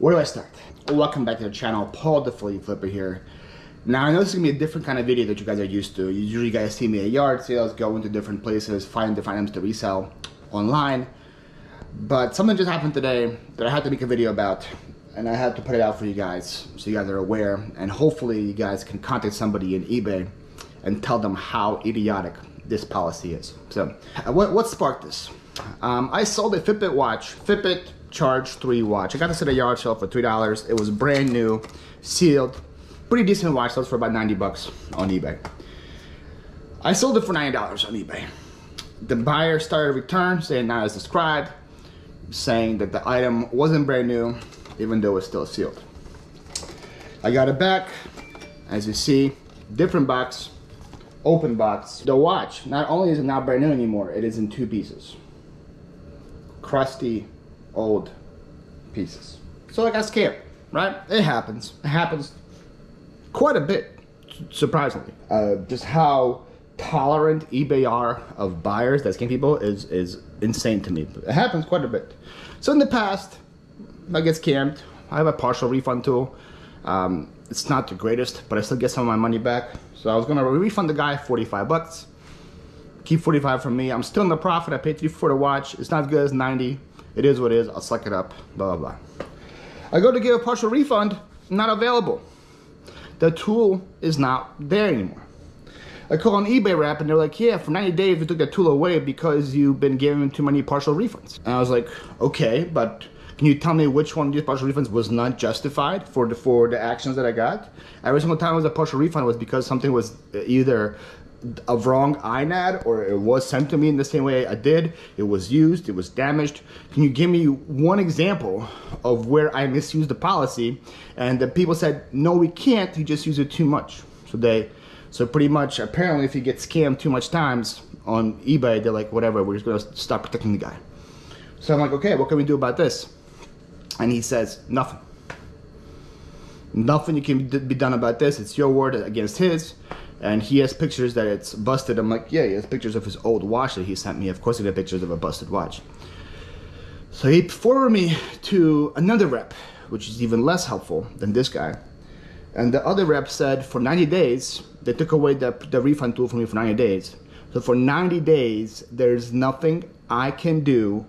Where do I start? Welcome back to the channel, Paul the Philly Phlipper here. Now I know this is gonna be a different kind of video that you guys are used to. Usually guys see me at yard sales, go into different places, find different items to resell online. But something just happened today that I had to make a video about and I had to put it out for you guys so you guys are aware and hopefully you guys can contact somebody in eBay and tell them how idiotic this policy is. So what, what sparked this? Um, I sold a Fitbit watch, Fitbit Charge 3 watch. I got this at a yard sale for $3. It was brand new, sealed, pretty decent watch, sold for about 90 bucks on eBay. I sold it for $90 on eBay. The buyer started a return saying not as described, saying that the item wasn't brand new, even though it's still sealed. I got it back, as you see, different box, open box. The watch, not only is it not brand new anymore, it is in two pieces. Crusty, old pieces. So I got scared, right? It happens. It happens quite a bit, surprisingly. Uh, just how tolerant eBay are of buyers that scam people is, is insane to me. It happens quite a bit. So in the past, I get scammed. I have a partial refund tool. Um, it's not the greatest, but I still get some of my money back. So I was gonna refund the guy 45 bucks. Keep 45 from me. I'm still in the profit. I paid 3 for the watch. It's not as good as 90. It is what it is. I'll suck it up. Blah, blah, blah. I go to give a partial refund. Not available. The tool is not there anymore. I call an eBay rep and they're like, yeah, for 90 days we took that tool away because you've been giving too many partial refunds. And I was like, okay, but can you tell me which one of these partial refunds was not justified for the for the actions that I got? Every single time it was a partial refund was because something was either a wrong INAD or it was sent to me in the same way I did. It was used, it was damaged. Can you give me one example of where I misused the policy? And the people said, no, we can't, you just use it too much. So they, so pretty much, apparently if you get scammed too much times on eBay, they're like, whatever, we're just gonna stop protecting the guy. So I'm like, okay, what can we do about this? And he says, nothing. Nothing you can be done about this. It's your word against his. And he has pictures that it's busted. I'm like, yeah, he has pictures of his old watch that he sent me. Of course, he had pictures of a busted watch. So he forwarded me to another rep, which is even less helpful than this guy. And the other rep said for 90 days, they took away the, the refund tool from me for 90 days. So for 90 days, there's nothing I can do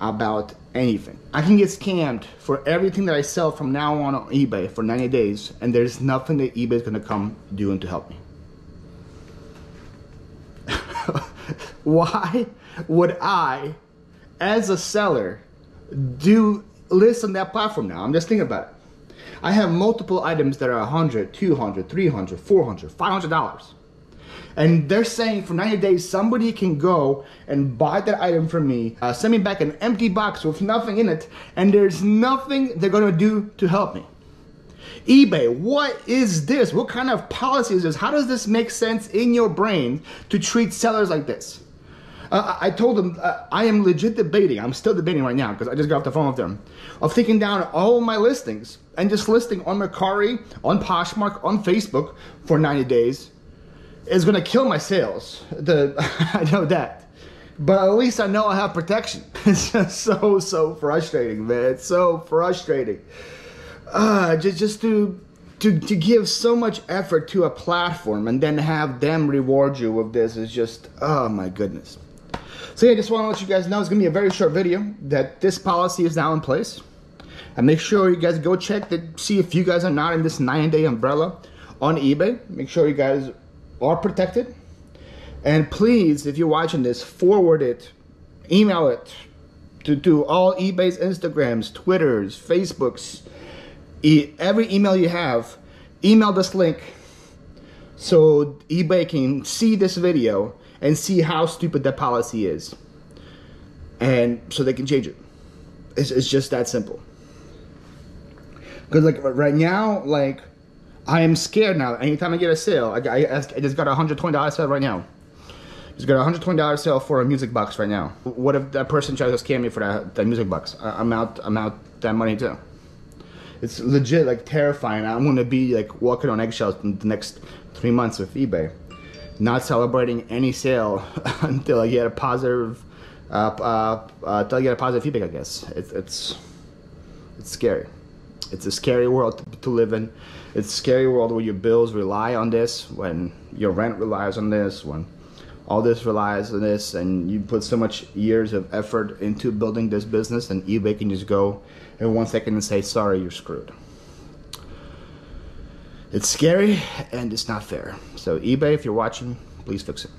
about anything. I can get scammed for everything that I sell from now on on eBay for 90 days, and there's nothing that eBay is gonna come doing to help me. Why would I, as a seller, do list on that platform now? I'm just thinking about it. I have multiple items that are 100, 200, 300, 400, 500 dollars. And they're saying for 90 days, somebody can go and buy that item from me, uh, send me back an empty box with nothing in it, and there's nothing they're gonna do to help me eBay, what is this? What kind of policy is this? How does this make sense in your brain to treat sellers like this? Uh, I told them uh, I am legit debating. I'm still debating right now because I just got off the phone with them of taking down all my listings and just listing on Mercari, on Poshmark, on Facebook for 90 days is going to kill my sales. The I know that, but at least I know I have protection. It's just so so frustrating, man. It's so frustrating uh, just just to to to give so much effort to a platform and then have them reward you with this is just oh my goodness. So yeah, I just want to let you guys know it's gonna be a very short video that this policy is now in place. And make sure you guys go check to see if you guys are not in this nine day umbrella on eBay. Make sure you guys are protected. And please, if you're watching this, forward it, email it to, to all eBay's Instagrams, Twitters, Facebooks, e every email you have, email this link so eBay can see this video and see how stupid that policy is. And so they can change it. It's, it's just that simple. Because like right now, like I am scared now. Anytime I get a sale, I, I, I just got a $120 sale right now. Just got a $120 sale for a music box right now. What if that person tries to scam me for that, that music box? I, I'm out, I'm out that money too it's legit like terrifying. I'm gonna be like walking on eggshells in the next three months with eBay, not celebrating any sale until I get a positive, uh, uh, uh, until I get a positive feedback. I guess it's it's it's scary. It's a scary world to, to live in. It's a scary world where your bills rely on this, when your rent relies on this, when all this relies on this, and you put so much years of effort into building this business, and eBay can just go in one second and say, sorry, you're screwed. It's scary and it's not fair. So eBay, if you're watching, please fix it.